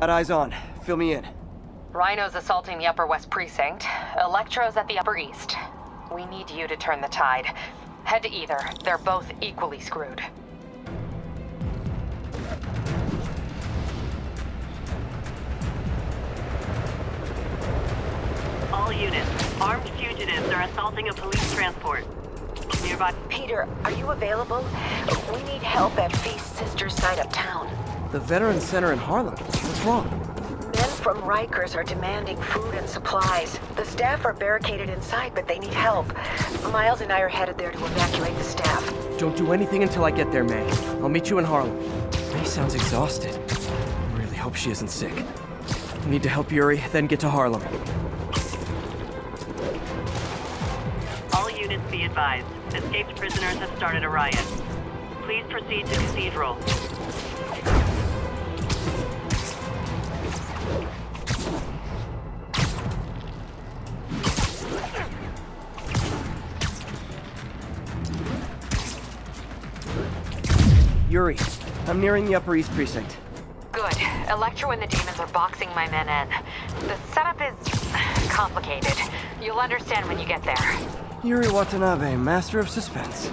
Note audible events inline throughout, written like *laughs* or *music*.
Got eyes on. Fill me in. Rhino's assaulting the Upper West Precinct. Electro's at the Upper East. We need you to turn the tide. Head to either. They're both equally screwed. All units, armed fugitives are assaulting a police transport. Nearby. Peter, are you available? We need help at Feast Sisters side of town. The Veterans Center in Harlem. What's wrong? Men from Rikers are demanding food and supplies. The staff are barricaded inside, but they need help. Miles and I are headed there to evacuate the staff. Don't do anything until I get there, May. I'll meet you in Harlem. May sounds exhausted. I really hope she isn't sick. I need to help Yuri, then get to Harlem. All units be advised. Escaped prisoners have started a riot. Please proceed to Cathedral. Yuri, I'm nearing the Upper East Precinct. Good. Electro and the demons are boxing my men in. The setup is complicated. You'll understand when you get there. Yuri Watanabe, master of suspense.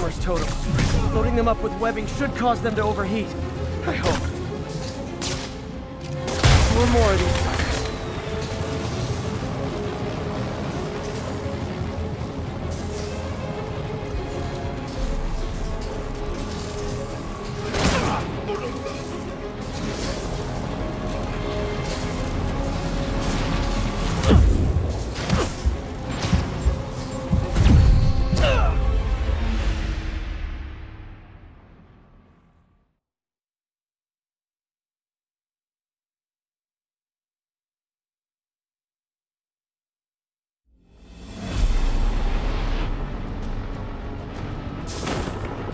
Transformers. Loading them up with webbing should cause them to overheat. I hope. Four more of these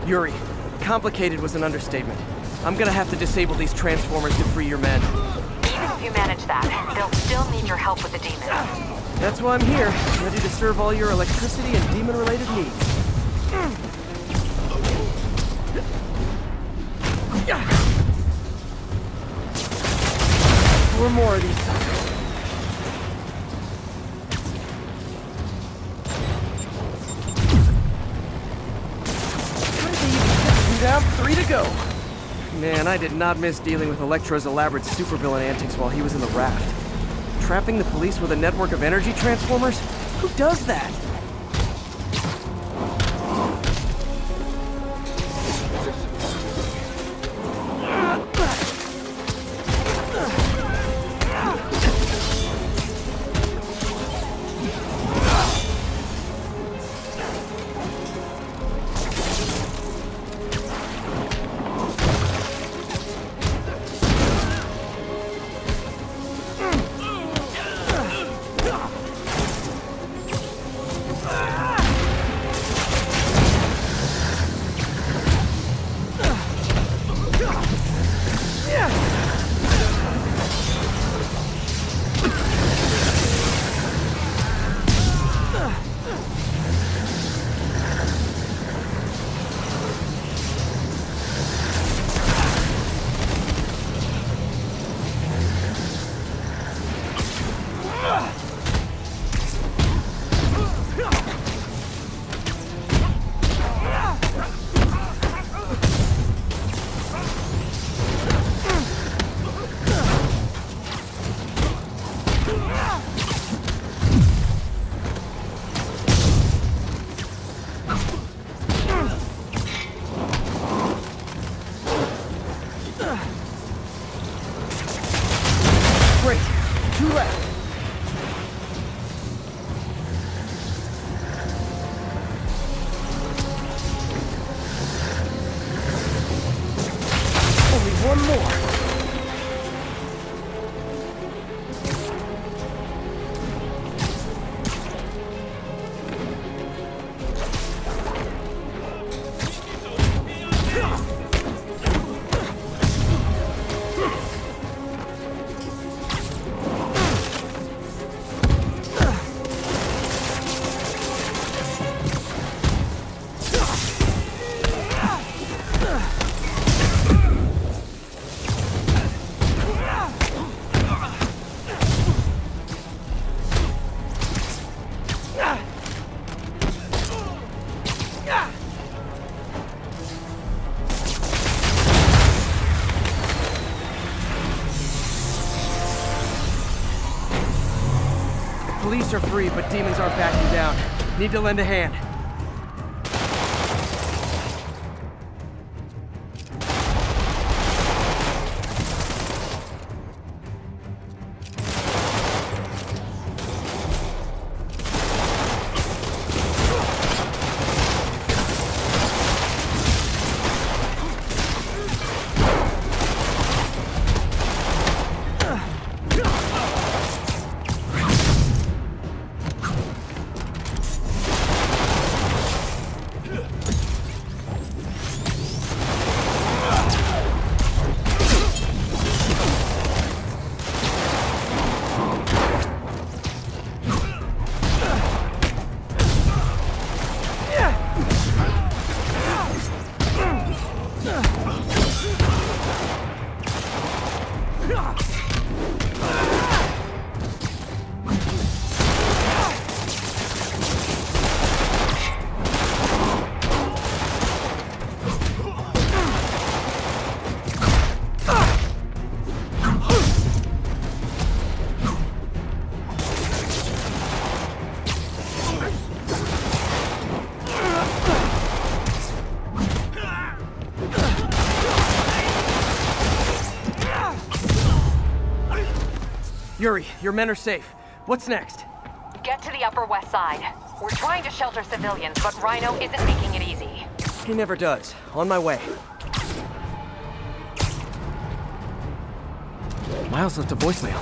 Yuri, complicated was an understatement. I'm gonna have to disable these transformers to free your men. Even if you manage that, they'll still need your help with the demons. That's why I'm here, ready to serve all your electricity and demon-related needs. Four more of these Man, I did not miss dealing with Electro's elaborate supervillain antics while he was in the raft. Trapping the police with a network of energy transformers? Who does that? Are free, but demons aren't backing down. Need to lend a hand. Yuri, your men are safe. What's next? Get to the Upper West Side. We're trying to shelter civilians, but Rhino isn't making it easy. He never does. On my way. Miles left a voicemail.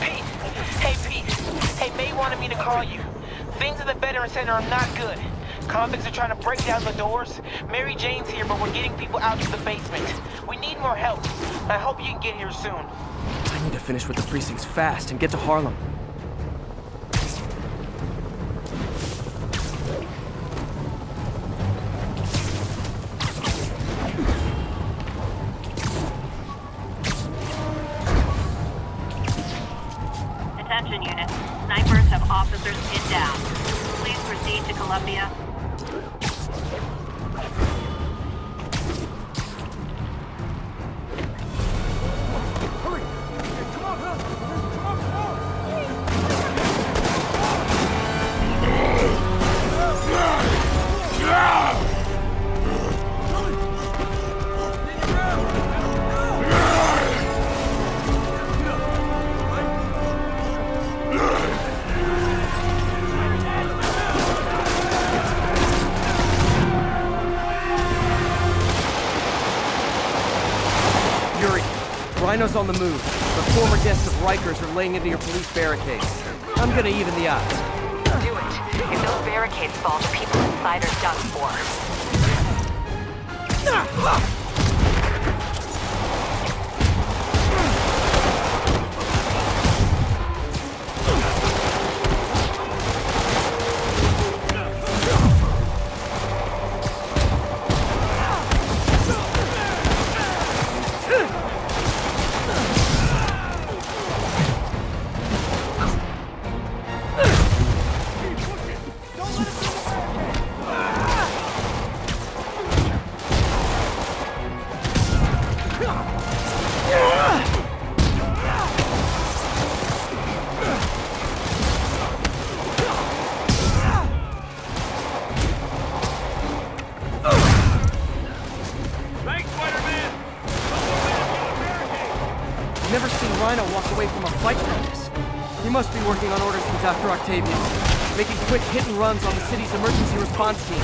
Pete! Hey, Pete! Hey, May wanted me to call you. Things at the Veteran Center are not good. Convicts are trying to break down the doors. Mary Jane's here, but we're getting people out to the basement. We need more help. I hope you can get here soon. I need to finish with the precincts fast and get to Harlem. Rhino's on the move, but former guests of Rikers are laying into your police barricades. I'm gonna even the odds. Do it. If those barricades fall, the people inside are done for. Ah! Runs on the city's emergency response team.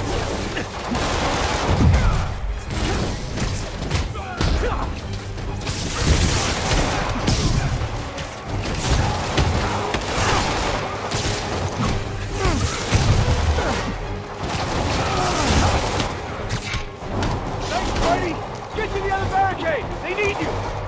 Thanks, Brady! Get to the other barricade! They need you!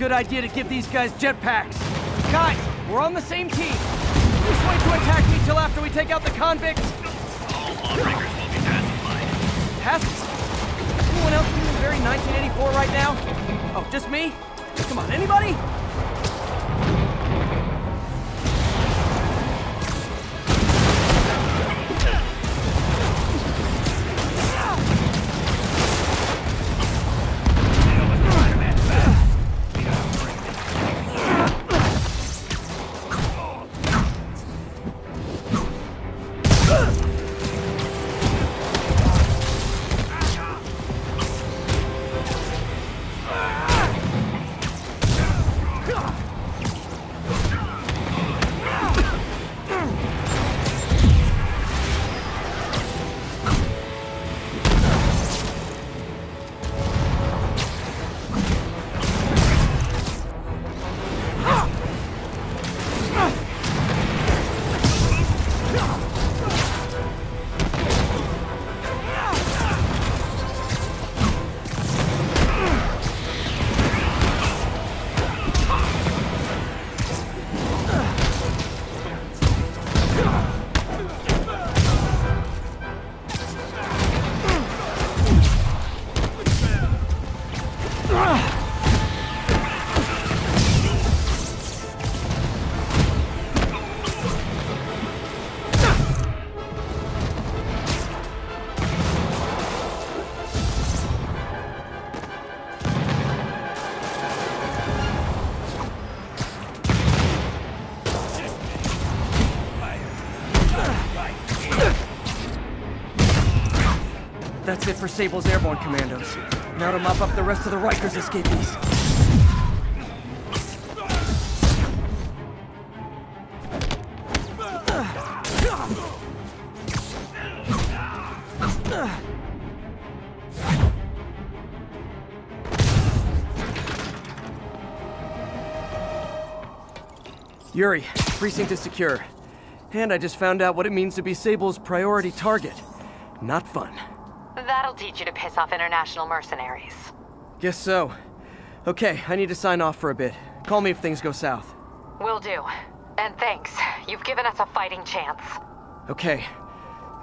Good idea to give these guys jetpacks? Guys, we're on the same team. Just wait to attack me till after we take out the convicts. All lawbreakers will be pacified. Passes. Anyone else feeling very 1984 right now? Oh, just me? Come on, anybody? For Sable's airborne commandos. Now to mop up the rest of the Rikers escapees. Yuri, precinct is secure. And I just found out what it means to be Sable's priority target. Not fun. That'll teach you to piss off international mercenaries. Guess so. Okay, I need to sign off for a bit. Call me if things go south. Will do. And thanks. You've given us a fighting chance. Okay.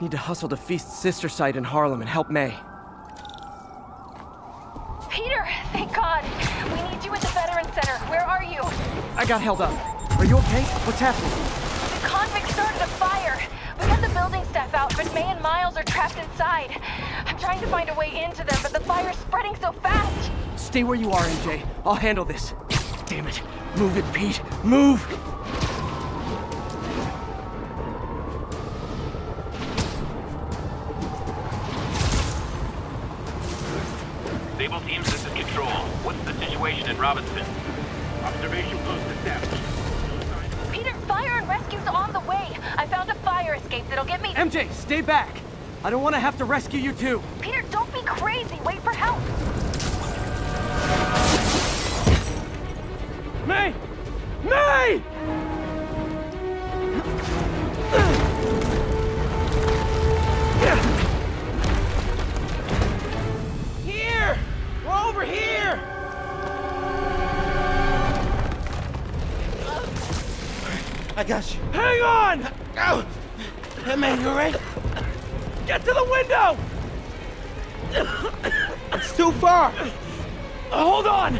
Need to hustle to Feast's sister site in Harlem and help May. Peter, thank God. We need you at the Veteran Center. Where are you? I got held up. Are you okay? What's happening? Building staff out, but May and Miles are trapped inside. I'm trying to find a way into them, but the fire's spreading so fast. Stay where you are, MJ. I'll handle this. Damn it. Move it, Pete. Move! Sable teams, this is Control. What's the situation in Robinson? Escape me. MJ, stay back! I don't want to have to rescue you too. Peter, don't be crazy. Wait for help. May! May! Here! We're over here! I got you. Hang on! Oh. Hey, man, you alright? Get to the window! *coughs* It's too far. Hold on!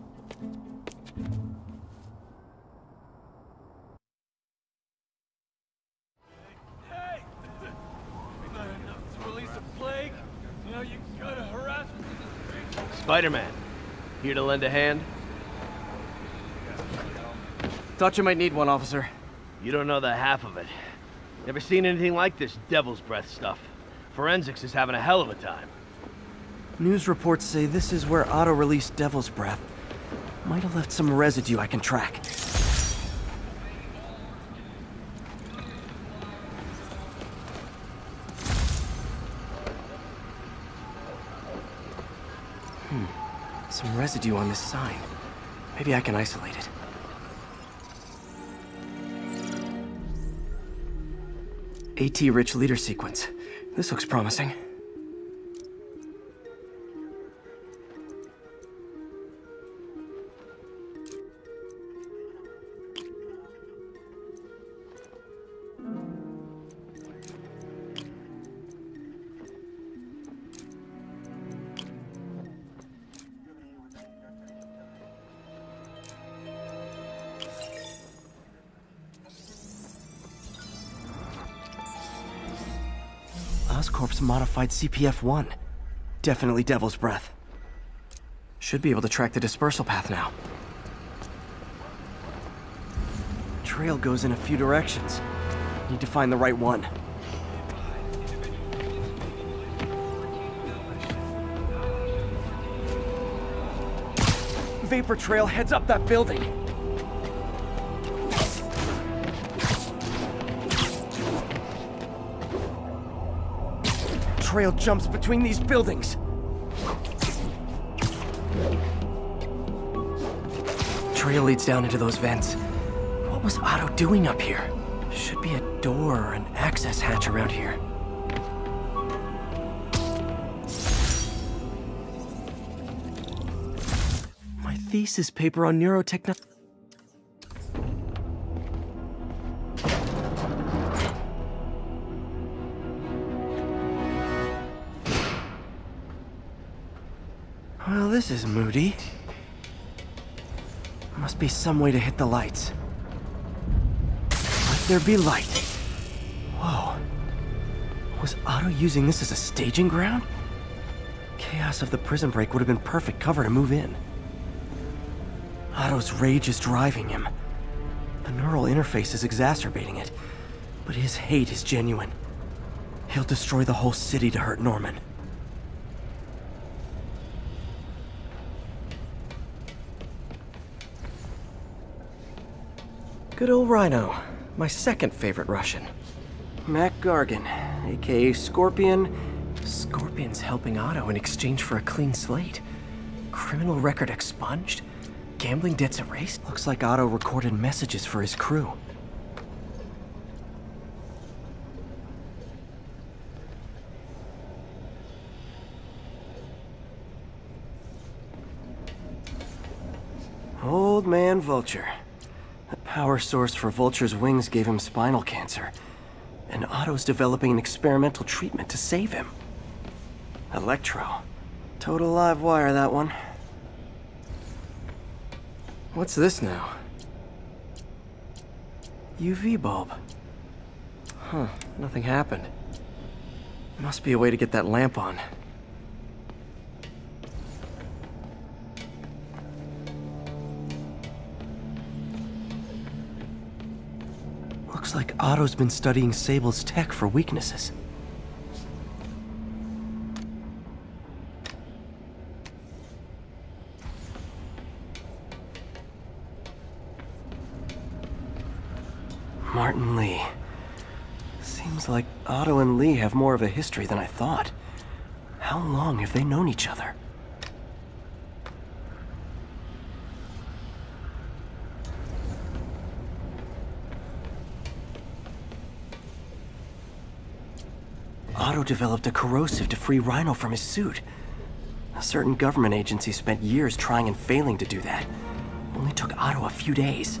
Spider-Man, here to lend a hand? Thought you might need one, officer. You don't know the half of it. Never seen anything like this devil's breath stuff. Forensics is having a hell of a time. News reports say this is where Otto released Devil's Breath. Might have left some residue I can track. Residue on this sign. Maybe I can isolate it. AT-rich leader sequence. This looks promising. Modified CPF-1. Definitely Devil's Breath. Should be able to track the dispersal path now. Trail goes in a few directions. Need to find the right one. Vapor trail heads up that building. Trail jumps between these buildings. Trail leads down into those vents. What was Otto doing up here? Should be a door or an access hatch around here. My thesis paper on neurotechno... this is moody. Must be some way to hit the lights. Let there be light. Whoa. Was Otto using this as a staging ground? Chaos of the prison break would have been perfect cover to move in. Otto's rage is driving him. The neural interface is exacerbating it, but his hate is genuine. He'll destroy the whole city to hurt Norman. Good old Rhino, my second favorite Russian. Mac Gargan, aka Scorpion. Scorpion's helping Otto in exchange for a clean slate. Criminal record expunged? Gambling debts erased? Looks like Otto recorded messages for his crew. Old man Vulture. Power source for Vulture's wings gave him spinal cancer. And Otto's developing an experimental treatment to save him. Electro. Total live wire, that one. What's this now? UV bulb. Huh, nothing happened. Must be a way to get that lamp on. Looks like Otto's been studying Sable's tech for weaknesses. Martin Lee. Seems like Otto and Lee have more of a history than I thought. How long have they known each other? Otto developed a corrosive to free Rhino from his suit. A certain government agency spent years trying and failing to do that. Only took Otto a few days.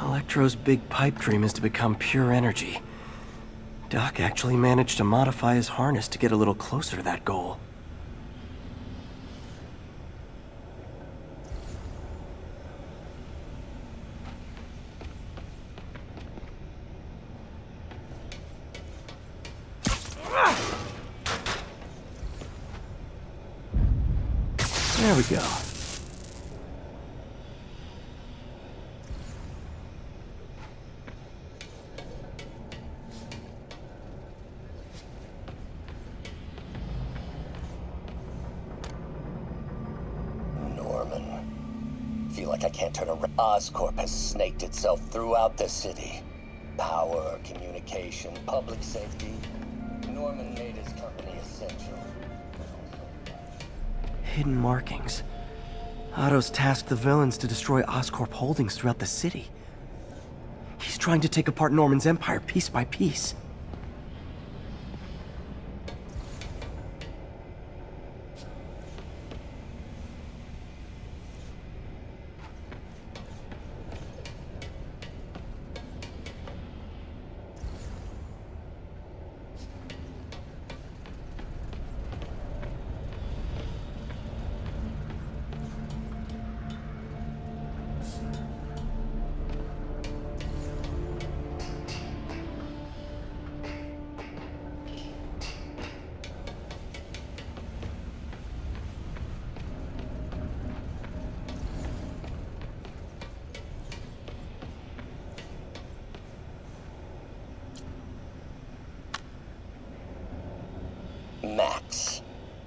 Electro's big pipe dream is to become pure energy. Doc actually managed to modify his harness to get a little closer to that goal. There we go. Norman. Feel like I can't turn around. Oscorp has snaked itself throughout the city. Power, communication, public safety. Norman made his company essential. Hidden markings. Otto's tasked the villains to destroy Oscorp holdings throughout the city. He's trying to take apart Norman's empire piece by piece.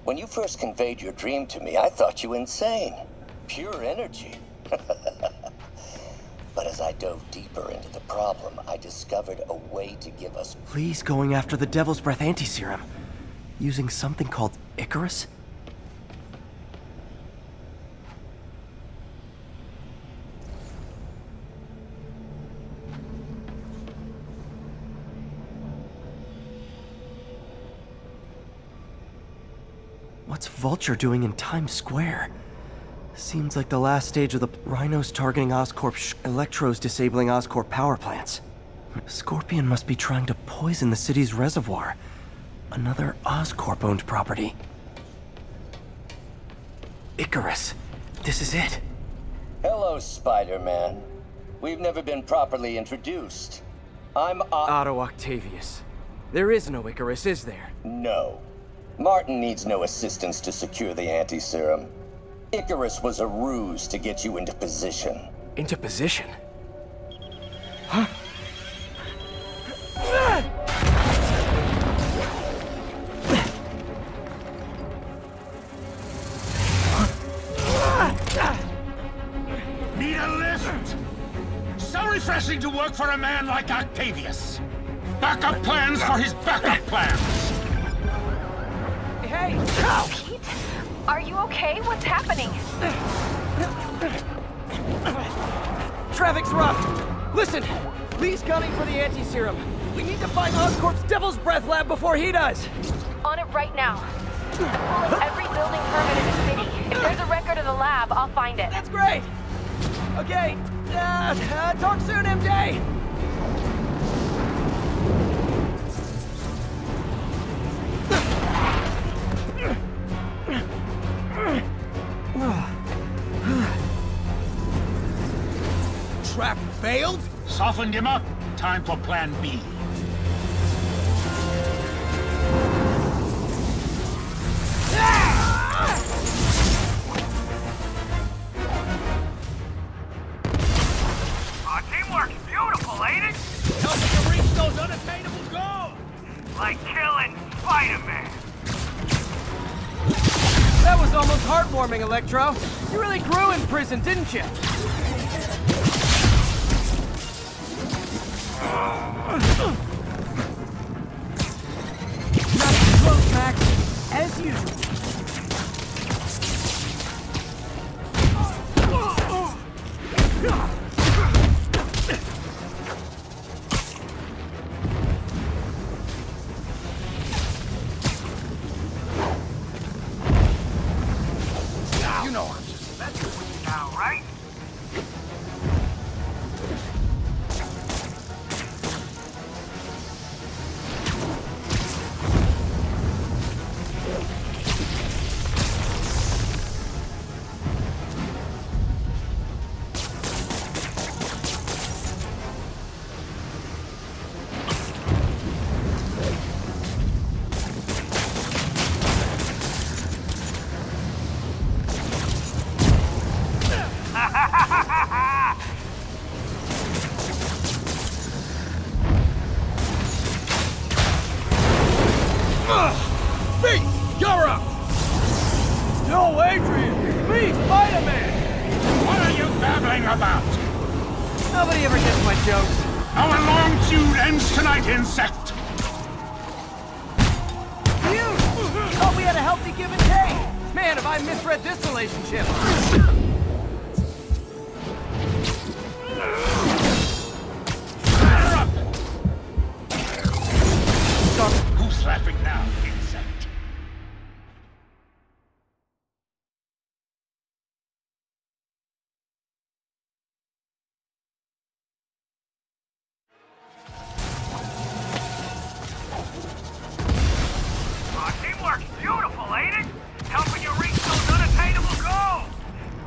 When you first conveyed your dream to me, I thought you insane. Pure energy. *laughs* but as I dove deeper into the problem, I discovered a way to give us Lee's going after the Devil's Breath anti-serum. Using something called Icarus? What's Vulture doing in Times Square? Seems like the last stage of the Rhinos targeting Oscorp, sh- Electros disabling Oscorp power plants. Scorpion must be trying to poison the city's reservoir. Another Oscorp owned property. Icarus. This is it. Hello, Spider-Man. We've never been properly introduced. I'm O- Otto Octavius. There is no Icarus, is there? No. Martin needs no assistance to secure the anti-serum. Icarus was a ruse to get you into position. Into position? Huh? Need a lift? So refreshing to work for a man like Octavius. Backup plans for his backup plans. Pete? Are you okay? What's happening? Traffic's rough. Listen, Lee's gunning for the anti-serum. We need to find Oscorp's Devil's Breath lab before he does. On it right now. I'm pulling every building permit in the city. If there's a record of the lab, I'll find it. That's great. Okay, uh, uh, talk soon, MJ. Failed? Softened him up. Time for plan B. Ah! Our teamwork's beautiful, ain't it? Helping to reach those unattainable goals! Like killing Spider-Man. That was almost heartwarming, Electro. You really grew in prison, didn't you?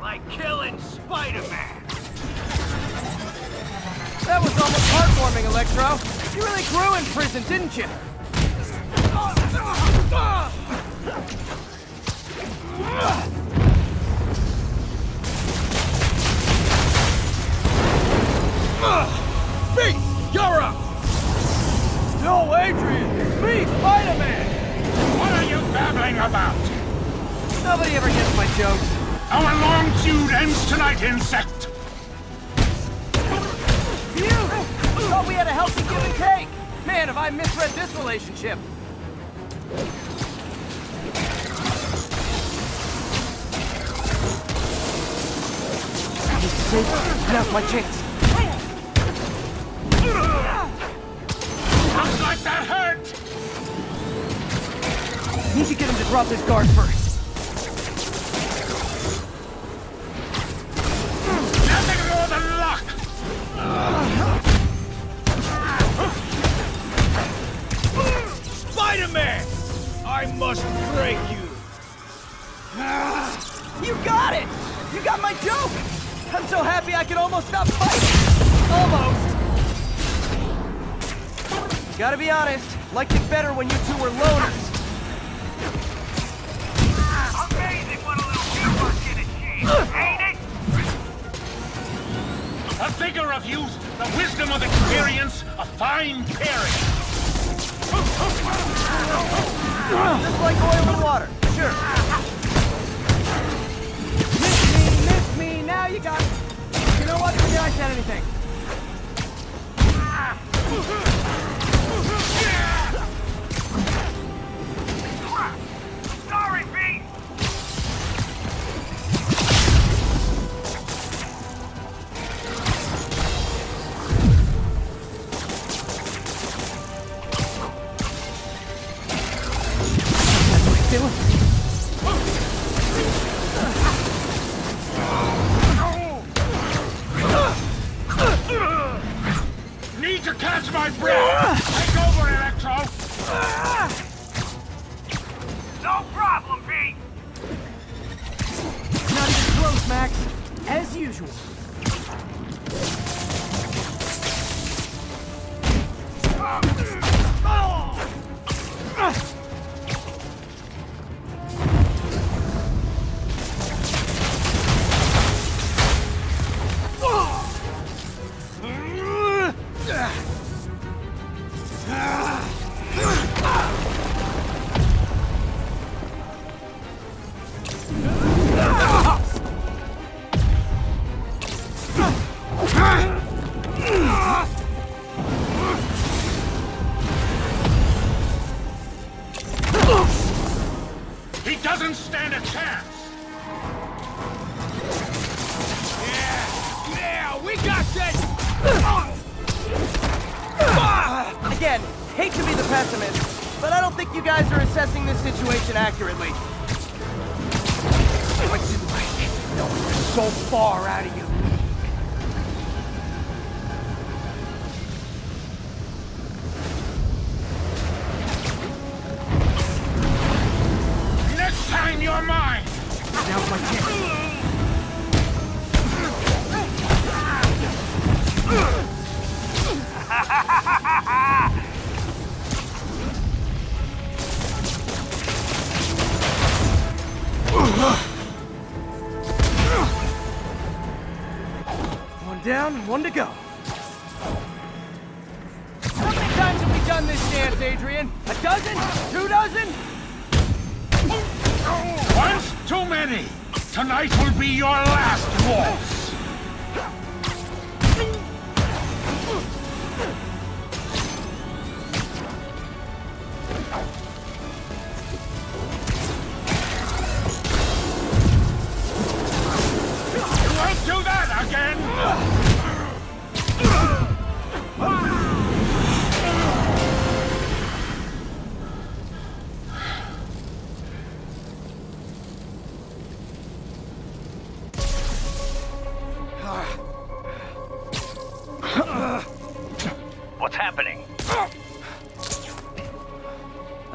Like killing Spider-Man. That was almost heartwarming, Electro. You really grew in prison, didn't you? Pete, you're up! No, Adrian! It's me, Spider-Man! What are you babbling about? Nobody ever gets my jokes. Our long feud ends tonight, insect! You! Thought we had a healthy give and take! Man, have I misread this relationship! Now's my chance. Looks like that hurt! Need to get him to drop his guard first. Must break you. Ah, you got it! You got my joke! I'm so happy I can almost stop fighting! Almost! Gotta be honest, liked it better when you two were loners. Ah, amazing what a little teamwork can achieve, ain't it? The vigor of youth, the wisdom of experience, a fine pairing. Just like oil and water, sure. Miss me, miss me, now you got... You know what? Forget I said anything. My breath! Take over, Electro! No problem, Pete! Not even close, Max. As usual. Accurately. What's it like? No, you're so far out of your league. Next time you're mine! Now's my chance. One down, one to go. How many times have we done this dance, Adrian? A dozen? Two dozen? Once too many! Tonight will be your last waltz!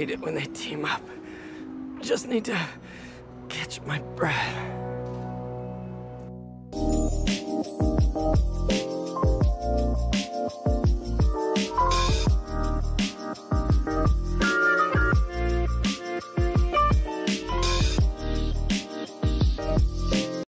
hate it when they team up. Just need to catch my breath.